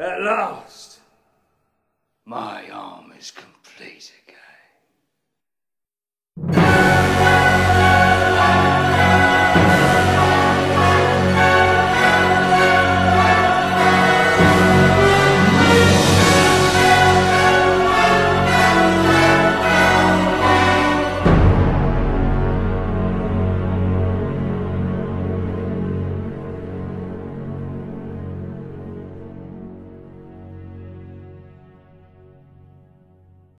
At last, my arm is complete again.